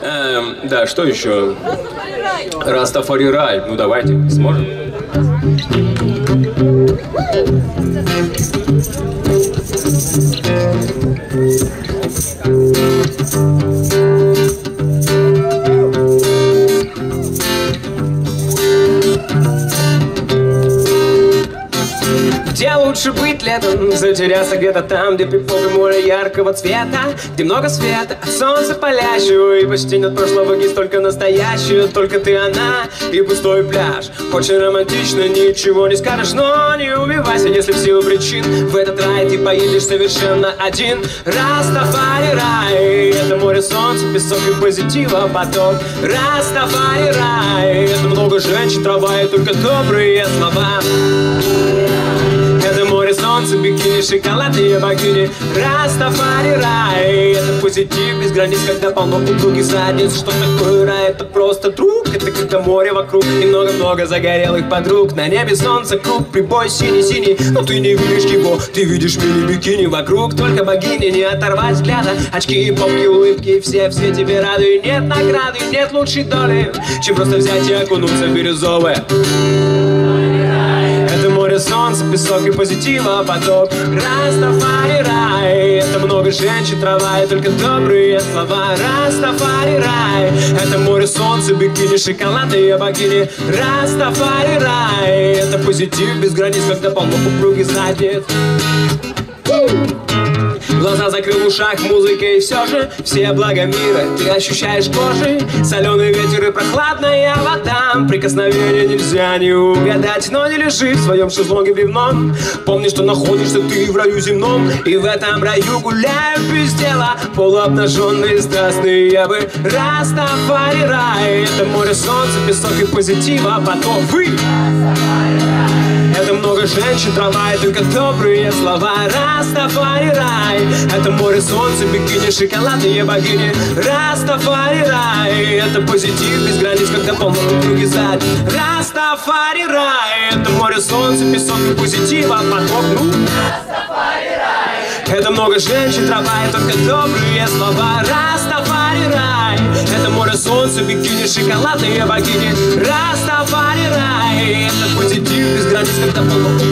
Да, что еще? Растафари рай. Ну давайте, сможем? Где лучше быть летом? Затеряться где-то там, где пипок море яркого цвета Где много света от солнца палящего И почти нет прошлого, есть только настоящее Только ты, она и пустой пляж. Очень романтично, ничего не скажешь Но не убивайся, если в силу причин В этот рай ты поедешь совершенно один. Растафари рай Это море солнца, песок и позитива поток. Растафари рай Это много женщин, трава и только добрые слова. море, солнце, бикини, шоколадные богини Растафари рай Это позитив без границ, когда полно упругих задниц. Что такое рай? Это просто друг Это когда море вокруг. И много-много загорелых подруг. На небе солнце, круг, прибой синий-синий. Но ты не видишь его, ты видишь мини-бикини Вокруг. Только богини, не оторвать взгляда. Очки, попки, улыбки, все все тебе рады И Нет награды, нет лучшей доли Чем просто взять и окунуться в бирюзовое море солнца, песок и позитива поток. Растафари рай Это много женщин, трава и только добрые слова. Растафари рай Это море солнца, бикини, шоколадные богини. Растафари рай Это позитив без границ, когда полно упругих задниц Глаза закрыл в ушах музыка и все же Все блага мира. Ты ощущаешь кожей Соленый ветер и прохладная вода Прикосновения нельзя не угадать Но не лежи в своем шезлонге бревном. Помни, что находишься ты в раю земном И в этом раю гуляют без дела. Полуобнаженные страстные я бы Растафари рай. Это море солнца, песок и позитива Потом вы! это много женщин, трава и только добрые слова. Растафари рай Это море солнца, бикини, шоколадные богини. Растафари рай Это позитив без границ, когда полно круги сзади. Растафари рай Это море солнца, песок и позитива Поток, ну. Это много женщин, трава и только добрые слова. Растафари рай Это море солнца, бикини, шоколадные богини. Растафари рай Это